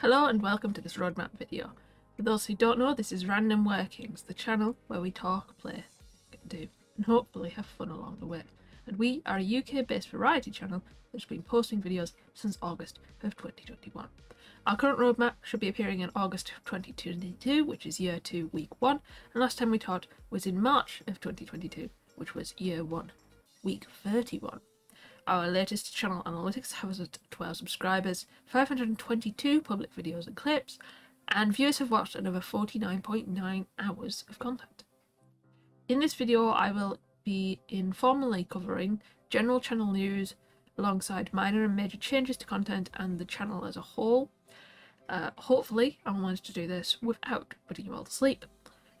Hello and welcome to this roadmap video. For those who don't know, this is Random Workings, the channel where we talk, play, do, and hopefully have fun along the way. And we are a UK based variety channel that's been posting videos since August of 2021. Our current roadmap should be appearing in August of 2022, which is year 2, week 1, and last time we taught was in March of 2022, which was year 1, week 31. Our latest channel analytics has us at 12 subscribers, 522 public videos and clips, and viewers have watched another 49.9 hours of content. In this video, I will be informally covering general channel news alongside minor and major changes to content and the channel as a whole. Uh, hopefully, I will manage to do this without putting you all to sleep.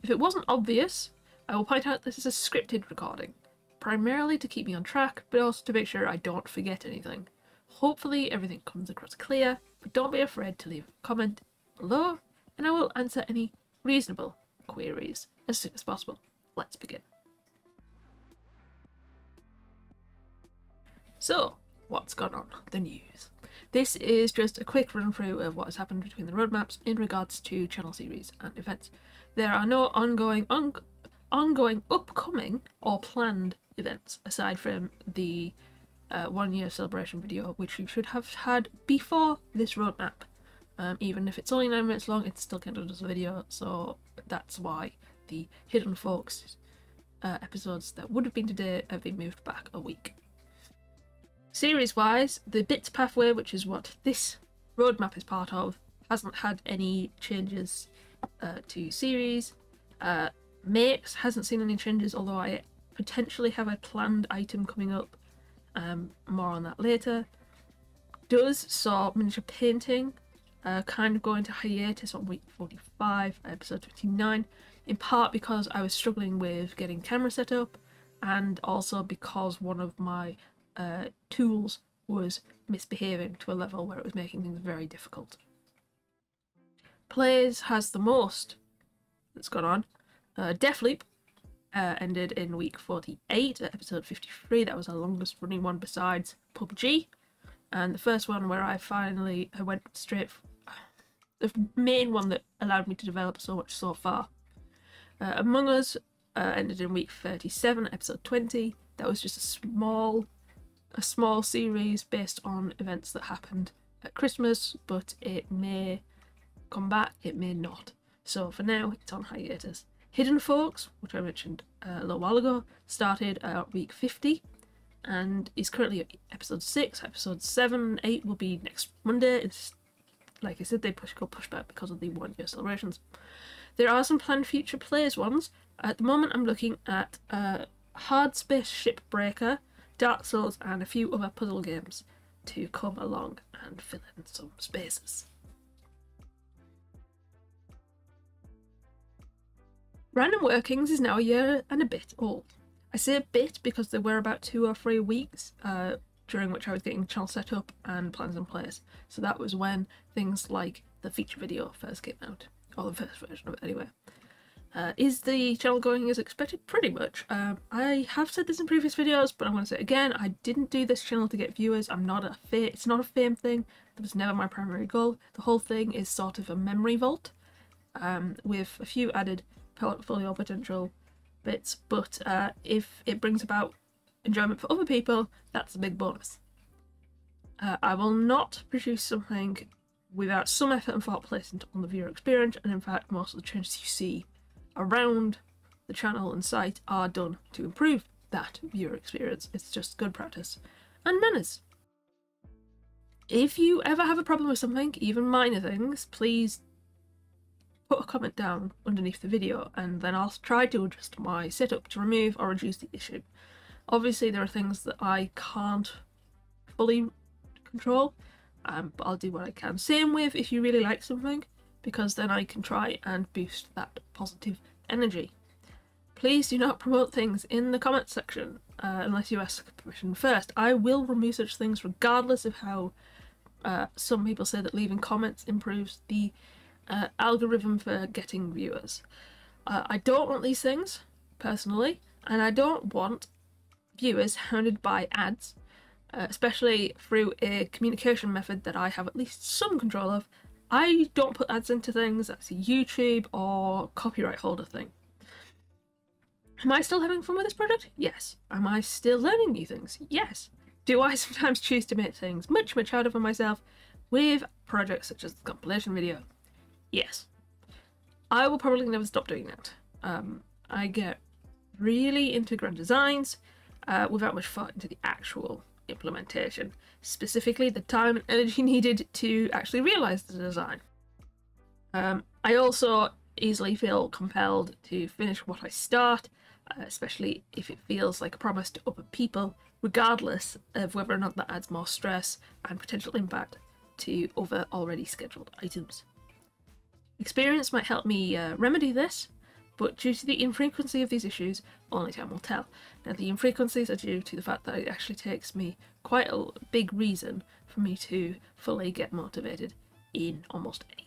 If it wasn't obvious, I will point out this is a scripted recording primarily to keep me on track, but also to make sure I don't forget anything. Hopefully everything comes across clear, but don't be afraid to leave a comment below, and I will answer any reasonable queries as soon as possible. Let's begin. So, what's gone on the news? This is just a quick run through of what has happened between the roadmaps in regards to channel series and events. There are no ongoing on ongoing upcoming or planned events aside from the uh, one year celebration video, which you should have had before this roadmap. Um, even if it's only 9 minutes long, it's still counted as a video, so that's why the Hidden Folks uh, episodes that would have been today have been moved back a week. Series wise, the Bits pathway, which is what this roadmap is part of, hasn't had any changes uh, to series. Uh, Makes hasn't seen any changes, although I potentially have a planned item coming up. Um, more on that later. Does saw miniature painting uh, kind of go into hiatus on week 45, episode 29, in part because I was struggling with getting camera set up and also because one of my uh, tools was misbehaving to a level where it was making things very difficult. Plays has the most that's gone on. Uh, Deathloop uh, ended in week 48 at episode 53. That was our longest running one besides PUBG. And the first one where I finally I went straight, the main one that allowed me to develop so much so far. Uh, Among Us uh, ended in week 37, episode 20. That was just a small, a small series based on events that happened at Christmas, but it may come back, it may not. So for now, it's on hiatus. Hidden Folks, which I mentioned uh, a little while ago, started at week 50 and is currently at episode 6. Episode 7 8 will be next Monday. It's like I said, they push got pushed back because of the one year celebrations. There are some planned future plays ones. At the moment, I'm looking at uh, Hard Space Shipbreaker, Dark Souls, and a few other puzzle games to come along and fill in some spaces. Random Workings is now a year and a bit old. I say a bit because there were about two or three weeks uh, during which I was getting the channel set up and plans in place. So that was when things like the feature video first came out, or the first version of it anyway. Uh, is the channel going as expected? Pretty much. Um, I have said this in previous videos, but I'm going to say again. I didn't do this channel to get viewers. I'm not a fa It's not a fame thing. That was never my primary goal. The whole thing is sort of a memory vault um, with a few added portfolio potential bits, but uh, if it brings about enjoyment for other people, that's a big bonus. Uh, I will not produce something without some effort and thought placed on the viewer experience, and in fact, most of the changes you see around the channel and site are done to improve that viewer experience. It's just good practice and manners. If you ever have a problem with something, even minor things, please put a comment down underneath the video and then I'll try to adjust my setup to remove or reduce the issue. Obviously there are things that I can't fully control, um, but I'll do what I can. Same with if you really like something, because then I can try and boost that positive energy. Please do not promote things in the comments section uh, unless you ask permission first. I will remove such things regardless of how uh, some people say that leaving comments improves the uh, algorithm for getting viewers. Uh, I don't want these things, personally, and I don't want viewers hounded by ads, uh, especially through a communication method that I have at least some control of, I don't put ads into things, that's a YouTube or copyright holder thing. Am I still having fun with this project? Yes. Am I still learning new things? Yes. Do I sometimes choose to make things much, much harder for myself with projects such as the compilation video? Yes. I will probably never stop doing that. Um, I get really into grand designs uh, without much thought into the actual implementation, specifically the time and energy needed to actually realise the design. Um, I also easily feel compelled to finish what I start, uh, especially if it feels like a promise to other people, regardless of whether or not that adds more stress and potential impact to other already scheduled items. Experience might help me uh, remedy this, but due to the infrequency of these issues, only time will tell. Now, the infrequencies are due to the fact that it actually takes me quite a big reason for me to fully get motivated in almost anything.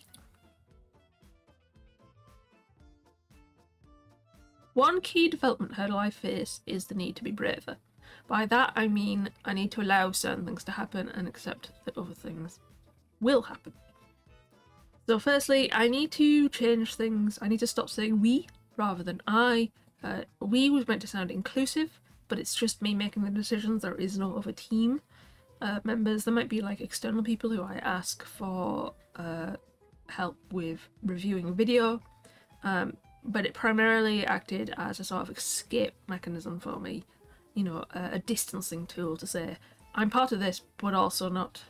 One key development hurdle I face is the need to be braver. By that I mean I need to allow certain things to happen and accept that other things will happen. So firstly, I need to change things. I need to stop saying we rather than I. Uh, we was meant to sound inclusive, but it's just me making the decisions. There is no other team uh, members. There might be like external people who I ask for uh, help with reviewing video, um, but it primarily acted as a sort of escape mechanism for me. You know, a, a distancing tool to say I'm part of this, but also not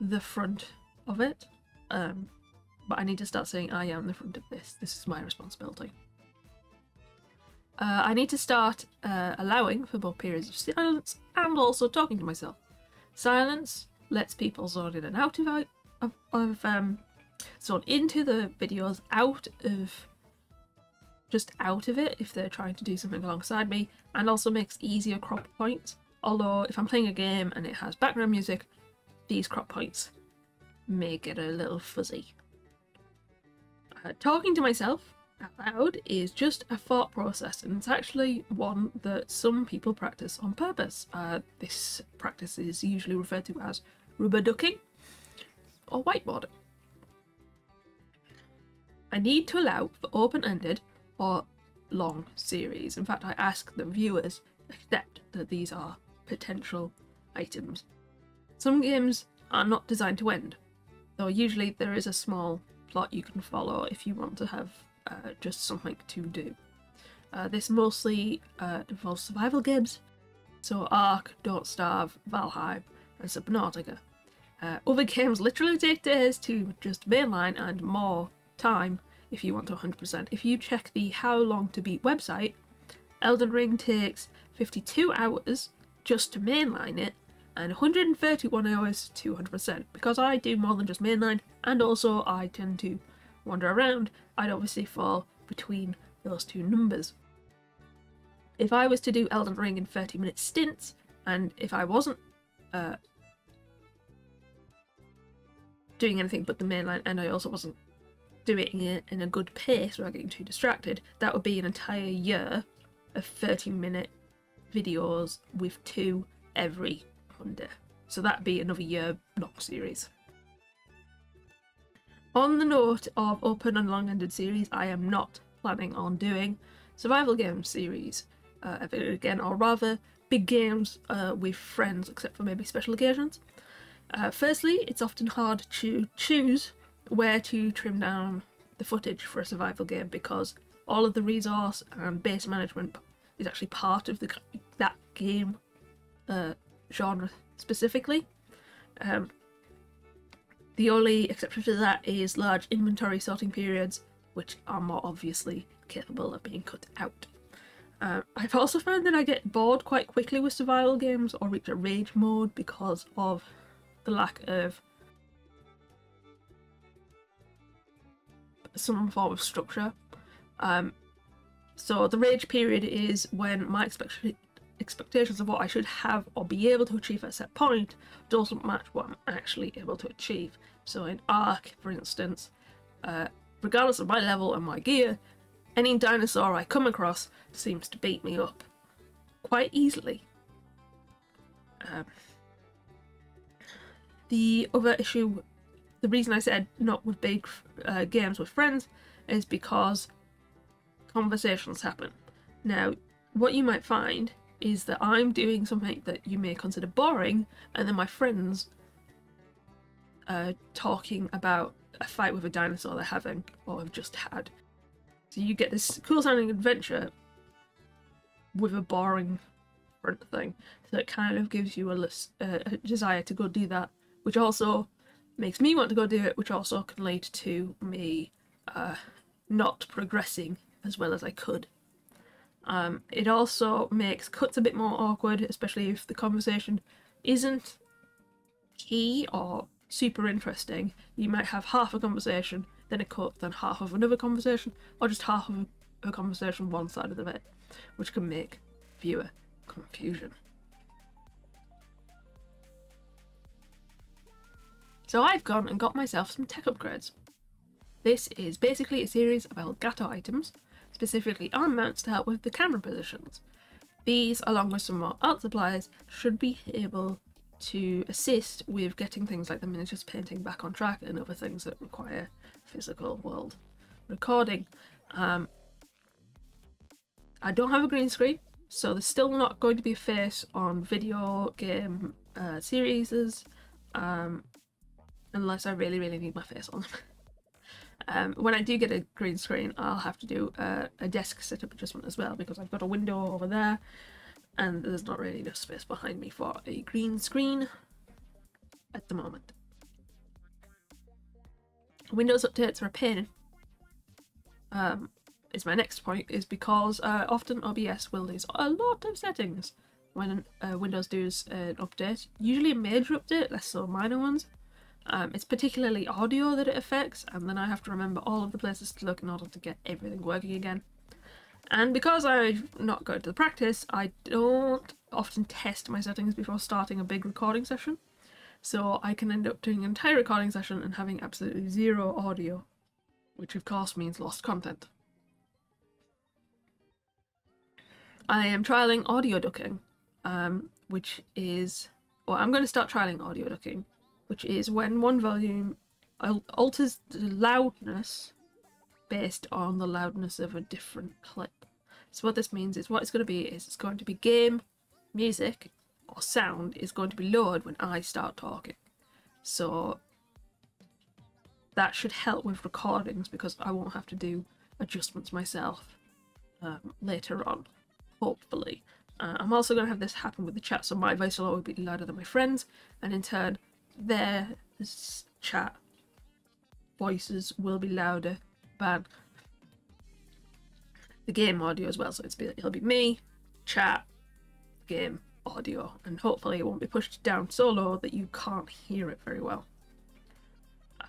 the front of it. Um, but I need to start saying I am the front of this. This is my responsibility. Uh, I need to start uh, allowing for more periods of silence and also talking to myself. Silence lets people zone in and out of, of, of um, zone into the videos, out of just out of it if they're trying to do something alongside me, and also makes easier crop points. Although if I'm playing a game and it has background music, these crop points may get a little fuzzy. Uh, talking to myself out loud is just a thought process, and it's actually one that some people practice on purpose. Uh, this practice is usually referred to as rubber ducking or whiteboarding. I need to allow for open ended or long series. In fact, I ask the viewers accept that these are potential items. Some games are not designed to end, though usually there is a small plot you can follow if you want to have uh, just something to do. Uh, this mostly uh, involves survival games, so Ark, Don't Starve, Valheim, and Subnautica. Uh, other games literally take days to just mainline and more time if you want to 100%. If you check the How Long to Beat website, Elden Ring takes 52 hours just to mainline it and 131 hours to 100%. Because I do more than just mainline and also I tend to wander around, I'd obviously fall between those two numbers. If I was to do Elden Ring in 30 minute stints, and if I wasn't uh, doing anything but the mainline, and I also wasn't doing it in a good pace without getting too distracted, that would be an entire year of 30 minute videos with two every So that'd be another year long series. On the note of open and long-ended series, I am not planning on doing survival game series uh, again, or rather big games uh, with friends, except for maybe special occasions. Uh, firstly, it's often hard to choose where to trim down the footage for a survival game because all of the resource and base management is actually part of the that game uh, genre specifically. Um, the only exception to that is large inventory sorting periods, which are more obviously capable of being cut out. Uh, I've also found that I get bored quite quickly with survival games or reach a rage mode because of the lack of some form of structure. Um, so the rage period is when my expect- expectations of what I should have or be able to achieve at a set point doesn't match what I'm actually able to achieve. So in Ark, for instance, uh, regardless of my level and my gear, any dinosaur I come across seems to beat me up quite easily. Um, the other issue, the reason I said not with big uh, games with friends is because conversations happen. Now, what you might find is that I'm doing something that you may consider boring, and then my friends uh, talking about a fight with a dinosaur they're having or have just had. So you get this cool sounding adventure with a boring front thing. So it kind of gives you a, uh, a desire to go do that, which also makes me want to go do it, which also can lead to me uh, not progressing as well as I could. Um, it also makes cuts a bit more awkward, especially if the conversation isn't key or super interesting. You might have half a conversation, then a cut, then half of another conversation, or just half of a conversation one side of the bit, which can make viewer confusion. So I've gone and got myself some tech upgrades. This is basically a series of Elgato items, specifically arm mounts to help with the camera positions. These, along with some more art supplies, should be able to assist with getting things like the miniatures painting back on track and other things that require physical world recording. Um, I don't have a green screen, so there's still not going to be a face on video game uh, series um, unless I really, really need my face on. um, when I do get a green screen, I'll have to do a, a desk setup adjustment as well because I've got a window over there and there's not really enough space behind me for a green screen at the moment. Windows updates are a pain. Um, is my next point is because uh, often OBS will lose a lot of settings when uh, Windows does an update. Usually a major update, less so minor ones. Um, it's particularly audio that it affects, and then I have to remember all of the places to look in order to get everything working again. And because I'm not going to the practice, I don't often test my settings before starting a big recording session. So I can end up doing an entire recording session and having absolutely zero audio, which of course means lost content. I am trialing audio ducking, um, which is, well, I'm going to start trialing audio ducking, which is when one volume alters the loudness based on the loudness of a different clip. So what this means is what it's going to be is it's going to be game, music, or sound is going to be lowered when I start talking. So that should help with recordings because I won't have to do adjustments myself um, later on, hopefully. Uh, I'm also going to have this happen with the chat, so my voice will always be louder than my friends, and in turn, their chat voices will be louder than the game audio as well. So it's be, it'll be me, chat, game audio, and hopefully it won't be pushed down so low that you can't hear it very well.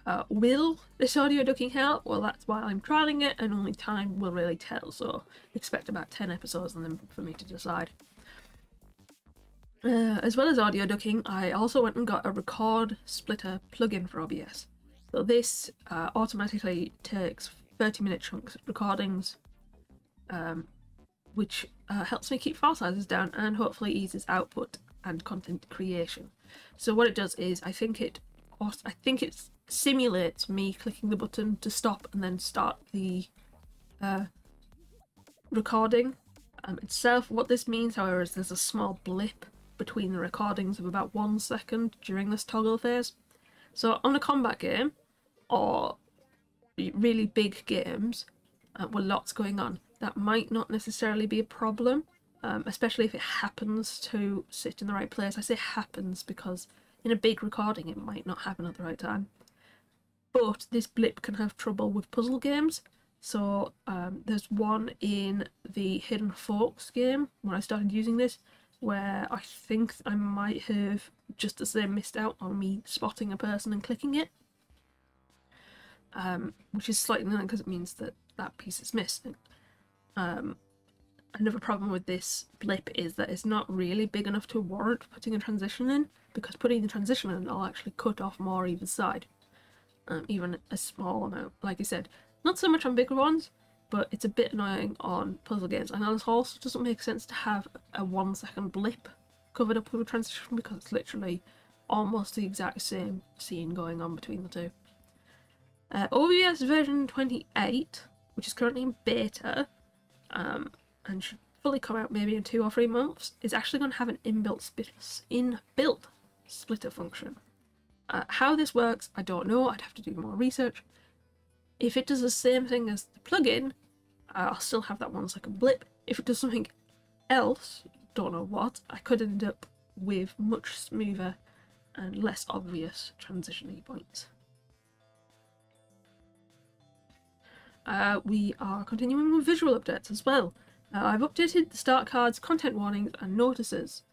Uh, will this audio ducking help? Well, that's why I'm trialing it, and only time will really tell. So expect about 10 episodes and then for me to decide. Uh, as well as audio ducking, I also went and got a record splitter plugin for OBS. So this uh, automatically takes 30 minute chunks of recordings, um, which uh, helps me keep file sizes down and hopefully eases output and content creation. So what it does is I think it I think it simulates me clicking the button to stop and then start the uh, recording um, itself. What this means, however, is there's a small blip between the recordings of about one second during this toggle phase. So on a combat game, or really big games uh, with lots going on, that might not necessarily be a problem, um, especially if it happens to sit in the right place. I say happens because in a big recording it might not happen at the right time. But this blip can have trouble with puzzle games. So um, there's one in the Hidden Folks game when I started using this where I think I might have just as they missed out on me spotting a person and clicking it. Um, which is slightly annoying because it means that that piece is missing. Um, another problem with this blip is that it's not really big enough to warrant putting a transition in because putting the transition in will actually cut off more either side. Um, even a small amount, like I said. Not so much on bigger ones, but it's a bit annoying on puzzle games. And it also doesn't make sense to have a one second blip covered up with a transition because it's literally almost the exact same scene going on between the two. Uh, OBS version 28, which is currently in beta, um, and should fully come out maybe in two or three months, is actually going to have an inbuilt split inbuilt splitter function. Uh, how this works, I don't know. I'd have to do more research. If it does the same thing as the plugin, I'll still have that one second blip. If it does something else, don't know what, I could end up with much smoother and less obvious transition points. Uh, we are continuing with visual updates as well. Uh, I've updated the start cards, content warnings, and notices,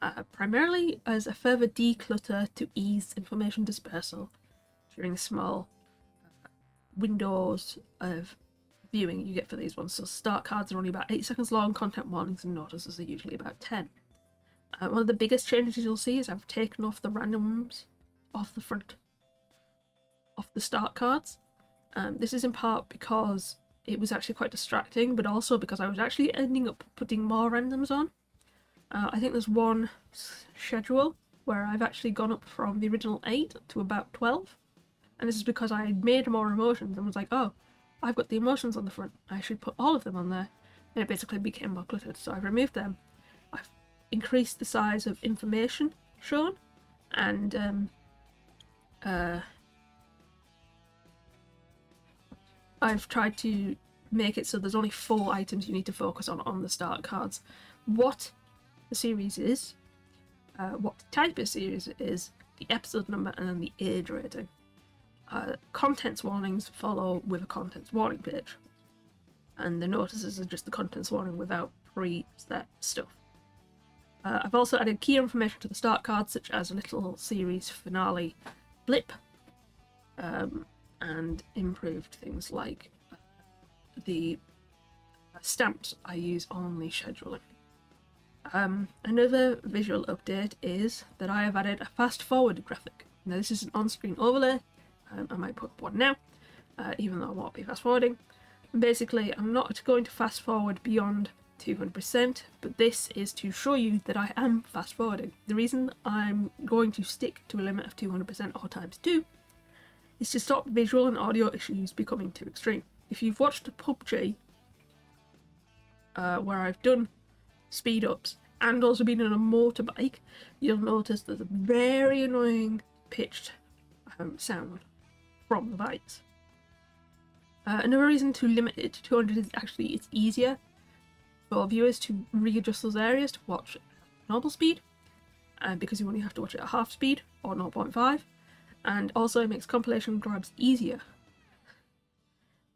uh, primarily as a further declutter to ease information dispersal during small windows of viewing you get for these ones. So start cards are only about 8 seconds long, content warnings and notices are usually about 10. Uh, one of the biggest changes you'll see is I've taken off the randoms off the front of the start cards. Um, this is in part because it was actually quite distracting, but also because I was actually ending up putting more randoms on. Uh, I think there's one schedule where I've actually gone up from the original 8 to about 12. And this is because I made more emotions and was like, oh, I've got the emotions on the front. I should put all of them on there. And it basically became more cluttered, so I've removed them. I've increased the size of information shown, and um, uh, I've tried to make it so there's only four items you need to focus on on the start cards. What the series is, uh, what type of series it is, the episode number, and then the age rating. Uh, contents warnings follow with a contents warning page, and the notices are just the contents warning without pre-set stuff. Uh, I've also added key information to the start card, such as a little series finale blip, um, and improved things like the stamps I use on the scheduling. Um, another visual update is that I have added a fast forward graphic. Now this is an on-screen overlay, um, I might put one now, uh, even though I won't be fast forwarding. Basically, I'm not going to fast forward beyond 200%, but this is to show you that I am fast forwarding. The reason I'm going to stick to a limit of 200% or times 2 is to stop visual and audio issues becoming too extreme. If you've watched PUBG, uh, where I've done speed ups and also been on a motorbike, you'll notice there's a very annoying pitched um, sound from the bikes. Uh, another reason to limit it to 200 is actually it's easier for viewers to readjust those areas to watch normal speed, uh, because you only have to watch it at half speed or 0.5, and also it makes compilation grabs easier.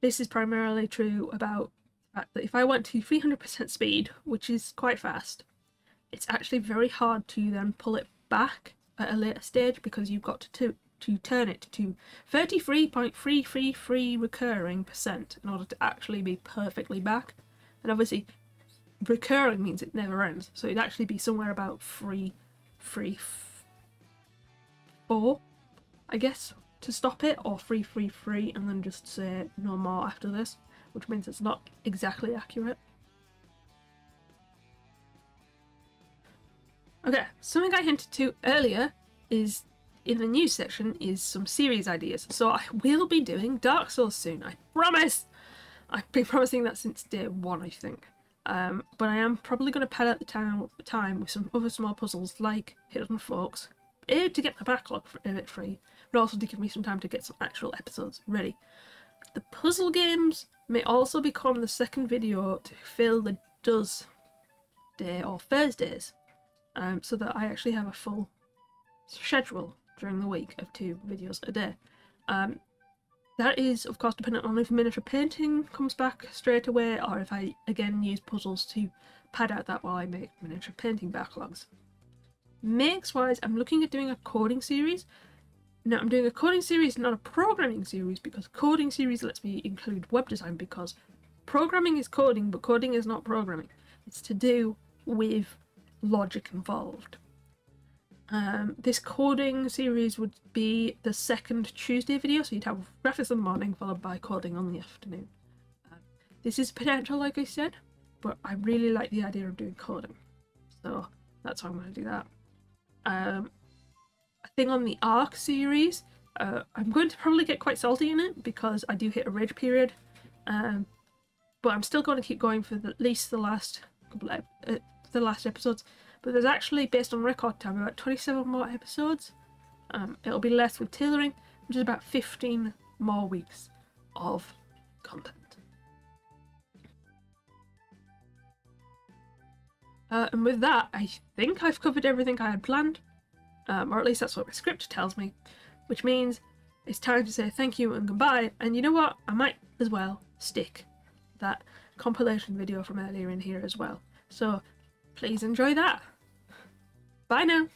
This is primarily true about the fact that if I went to 300% speed, which is quite fast, it's actually very hard to then pull it back at a later stage because you've got to turn it to 33.333 recurring percent in order to actually be perfectly back. And obviously, recurring means it never ends, so it'd actually be somewhere about three, three, four, I guess, to stop it, or three, three, three, and then just say no more after this, which means it's not exactly accurate. Okay, something I hinted to earlier is in the news section is some series ideas. So I will be doing Dark Souls soon, I promise! I've been promising that since day one, I think. Um, but I am probably going to pad out the time, with some other small puzzles like Hidden Folks, A, to get my backlog a bit free, but also to give me some time to get some actual episodes ready. The puzzle games may also become the second video to fill the does day or Thursdays, um, so that I actually have a full schedule during the week of two videos a day. Um, that is, of course, dependent on if miniature painting comes back straight away or if I again use puzzles to pad out that while I make miniature painting backlogs. Makes wise, I'm looking at doing a coding series. Now, I'm doing a coding series, not a programming series, because coding series lets me include web design because programming is coding, but coding is not programming. It's to do with logic involved. Um, this coding series would be the second Tuesday video, so you'd have graphics in the morning followed by coding on the afternoon. Uh, this is potential, like I said, but I really like the idea of doing coding, so that's why I'm going to do that. Um, a thing on the Ark series uh, I'm going to probably get quite salty in it because I do hit a rage period. Um, but I'm still going to keep going for the, at least the last couple of, uh, the last episodes. But there's actually, based on record time, about 27 more episodes. Um, it'll be less with tailoring, which is about 15 more weeks of content. Uh, and with that, I think I've covered everything I had planned, um, or at least that's what my script tells me, which means it's time to say thank you and goodbye. And you know what? I might as well stick that compilation video from earlier in here as well. So please enjoy that. Bye now.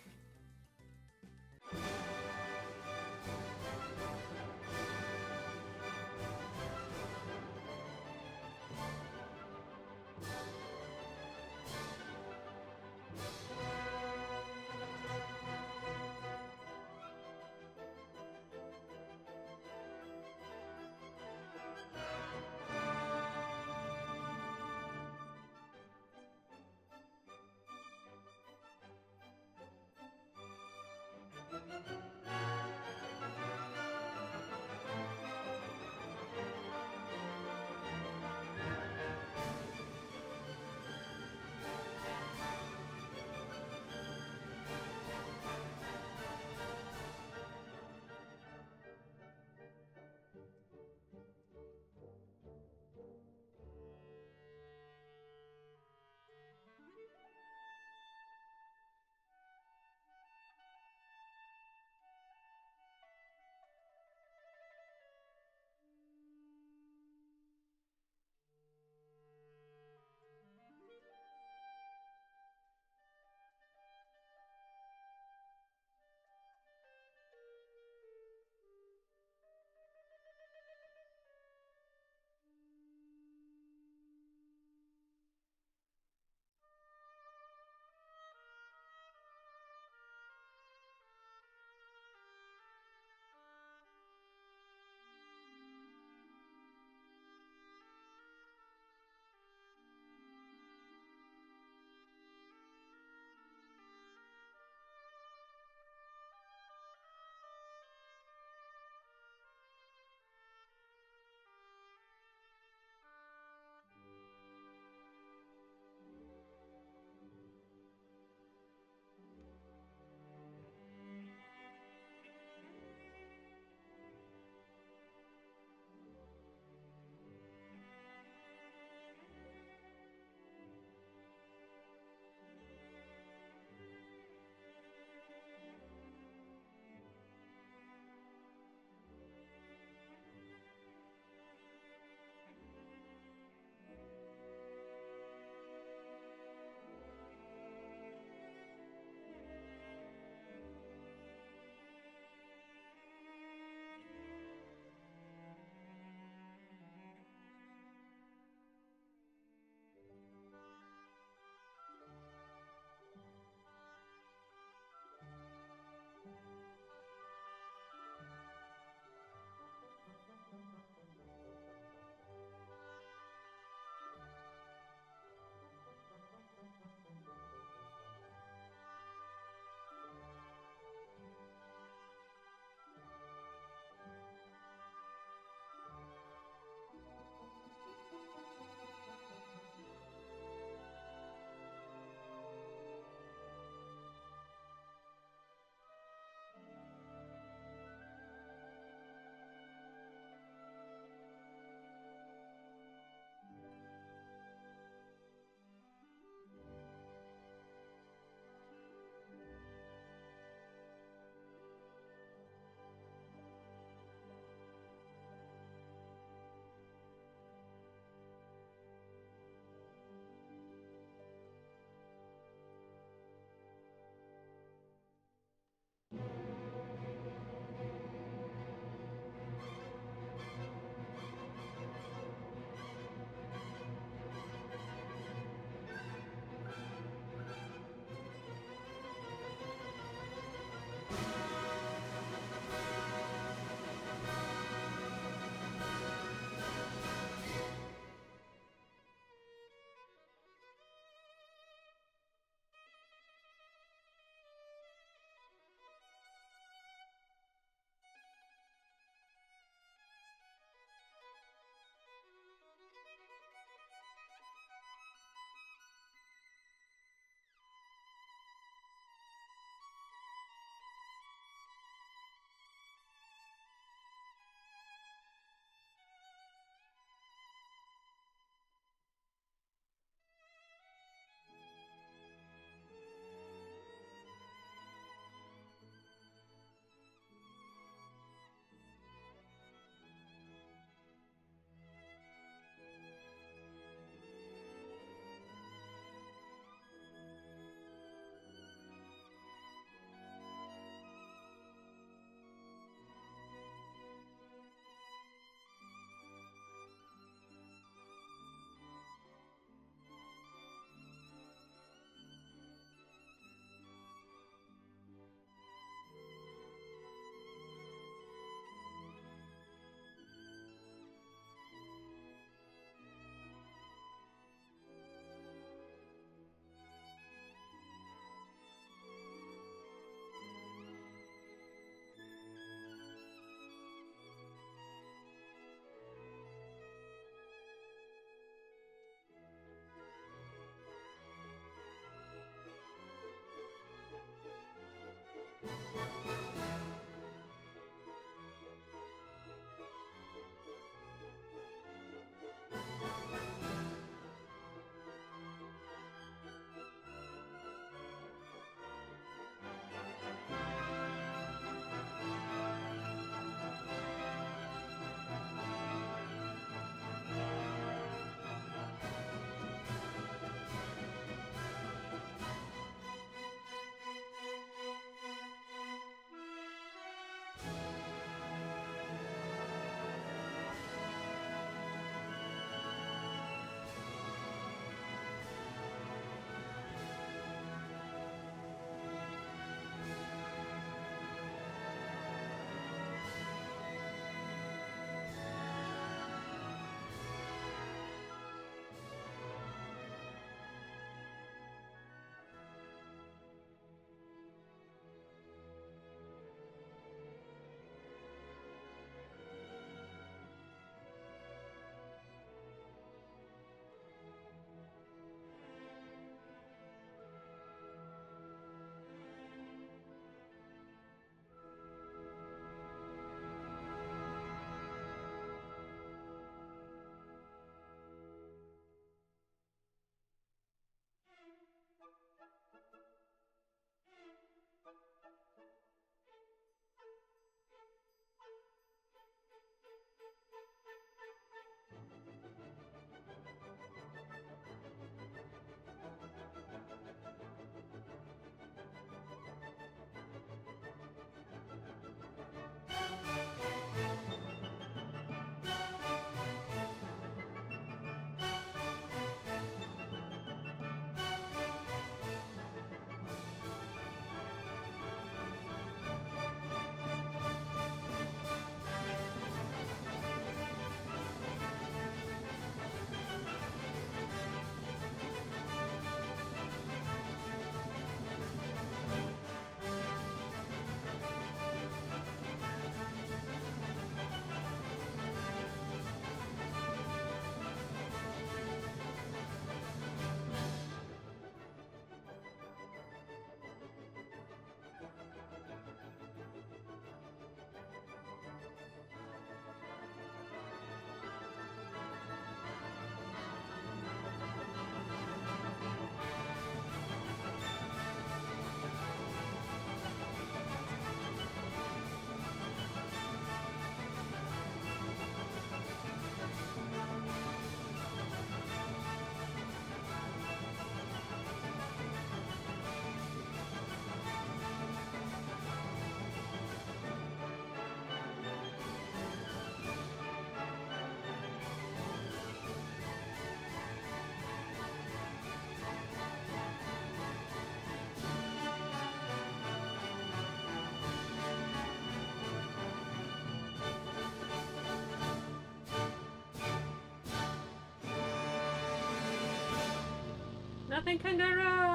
Flying kangaroo!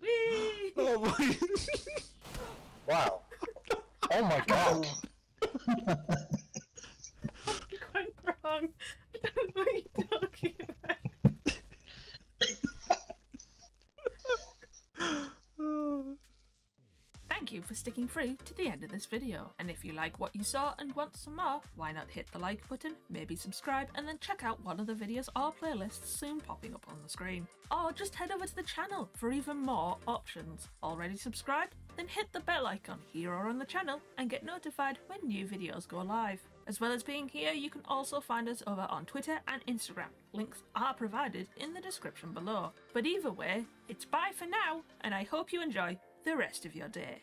Whee! Oh my. Wow. Oh my god. quite wrong. I don't know what you're talking about. Thank you for sticking through to the end of this video. And if you like what you saw and want some more, why not hit the like button, maybe subscribe, and then check out one of the videos or playlists soon popping up on the screen. Or just head over to the channel for even more options. Already subscribed? Then hit the bell icon here or on the channel and get notified when new videos go live. As well as being here, you can also find us over on Twitter and Instagram. Links are provided in the description below. But either way, it's bye for now, and I hope you enjoy the rest of your day.